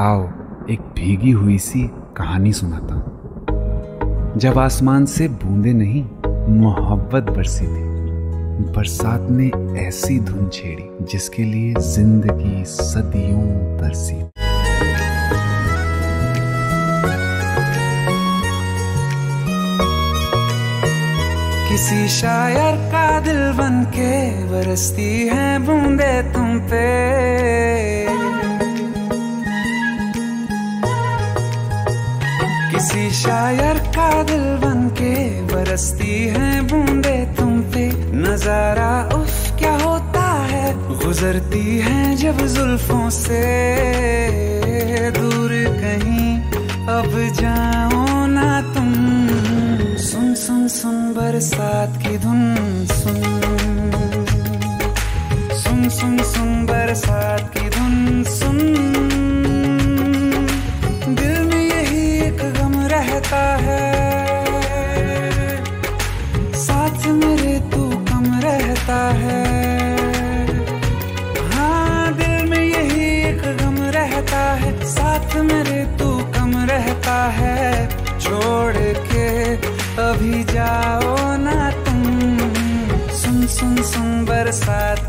आओ, एक भीगी हुई सी कहानी सुनाता हूँ। जब आसमान से बूंदे नहीं, मोहब्बत बरसी थी। बरसात ने ऐसी धुन छेड़ी, जिसके लिए ज़िंदगी सदियों बरसी किसी शायर का दिल बन के बरसती है बूंदे तुम पे। किसी शायर का दिल बन के बरसती है बूंदे तुम पे। नज़ारा उफ, क्या होता है? गुजरती है जब जुल्फों से। दूर कहीं, अब जाओ ना तुम। सुन सुन सुन बरसात की धुन, सुन। सुन सुन सुन बरसात की धुन, सुन। रहता है। साथ मेरे तू कम रहता है। हाँ दिल में यही एक गम रहता है। साथ मेरे तू कम रहता है। छोड़ के अभी जाओ ना तुम। सुन सुन सुन बरसात